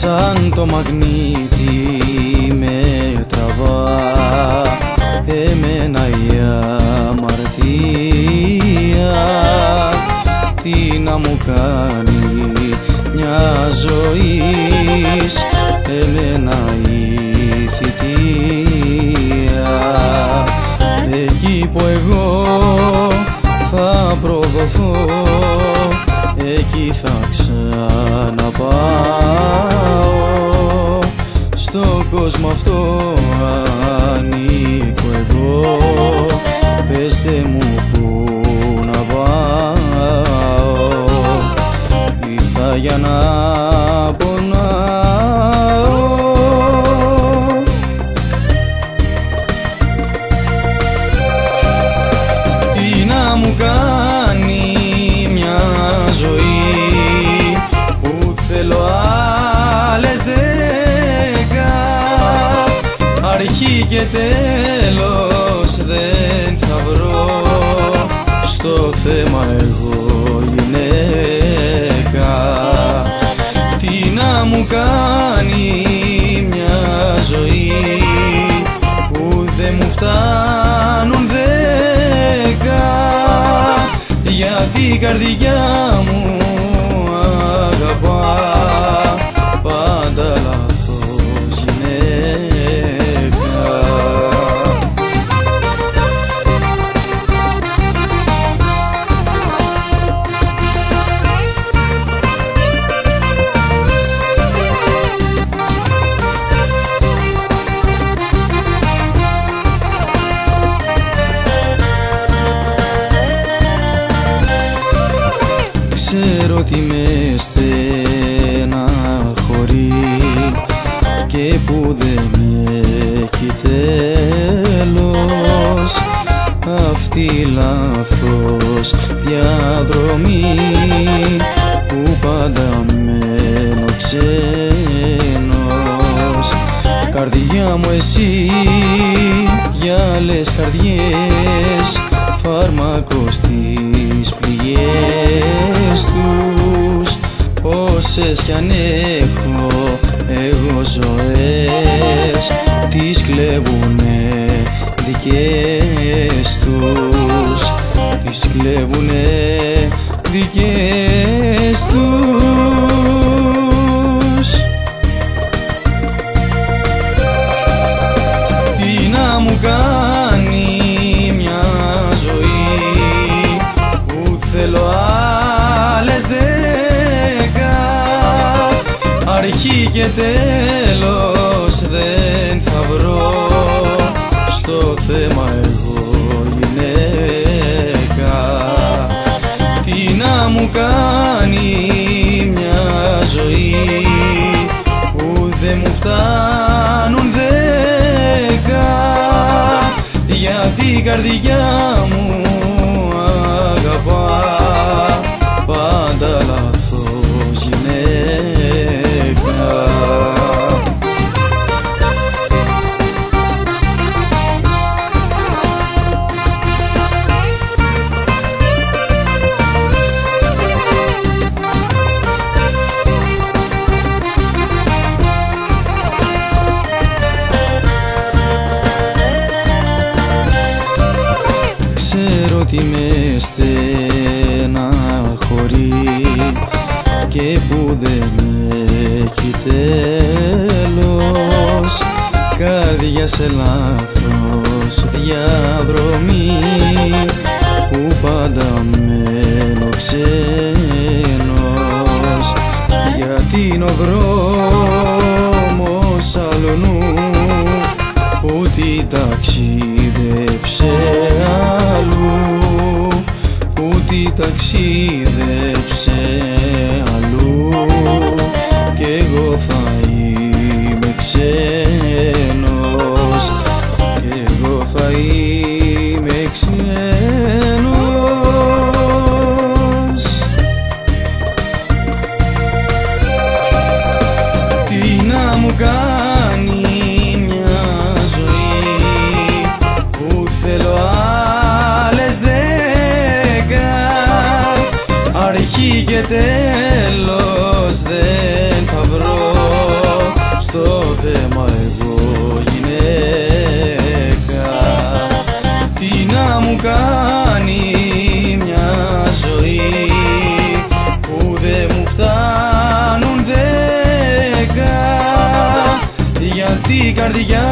Σαν το μαγνήτη να μου κάνει μια ζωής εμένα η θητεία. Εκεί που εγώ θα προδοθώ εκεί θα ξαναπάω. Στο κόσμο αυτό ανήκω εγώ. Πεστε μου για να πονάω. Τι να μου κάνει μια ζωή που θέλω άλλες δέκα. Αρχή και τέλος δεν θα βρω στο θέμα εγώ γιατί η καρδιά μου ότι με στεναχωρεί και που δεν έχει τέλος. Αυτή η λάθος διαδρομή που πάντα μένω ξένος. Καρδιά μου εσύ για άλλες καρδιές φάρμακο στις Όσες κι αν έχω εγώ ζωές τις κλέβουνε δικές τους. Τις κλέβουνε δικές τους αρχή και τέλος δεν θα βρω. Στο θέμα εγώ γυναίκα. Τι να μου κάνει μια ζωή που δεν μου φτάνουν δέκα; Γιατί η καρδιά μου αγαπάς σε λάθος διαδρομή που πάντα μένω ξένος. Γιατί είναι ο δρόμος αλλού που τι ταξίδεψε αλλού που τι ταξίδεψε μα εγώ γυναίκα. Τι να μου κάνει μια ζωή που δεν μου φτάνουν δέκα. Γιατί η καρδιά